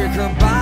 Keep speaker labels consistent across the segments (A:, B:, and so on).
A: Her by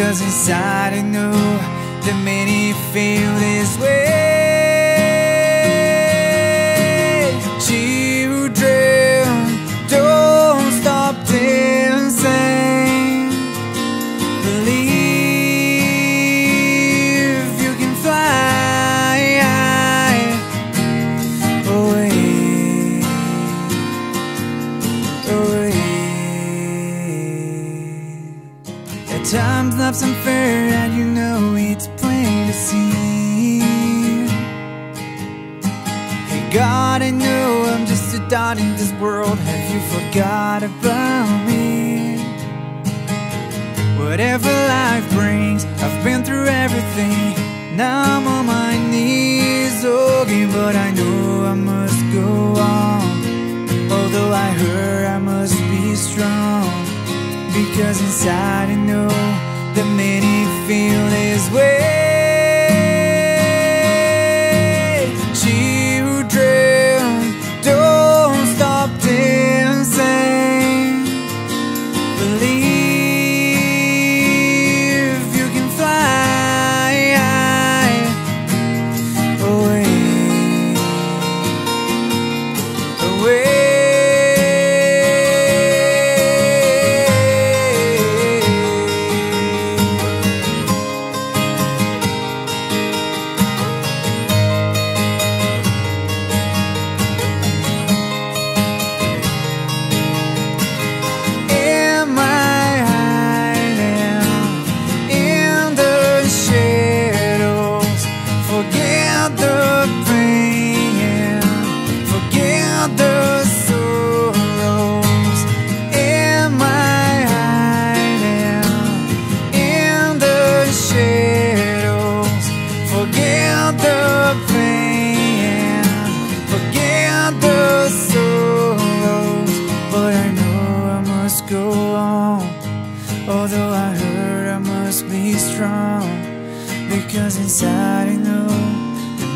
B: Cause
C: inside I know that many feel this way. forgot about me. Whatever life brings, I've been through everything. Now I'm on my knees, okay, but I know I must go on. Although I hurt, I must be strong. Because inside I know that many feel this way.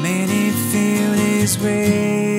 C: many feel this way.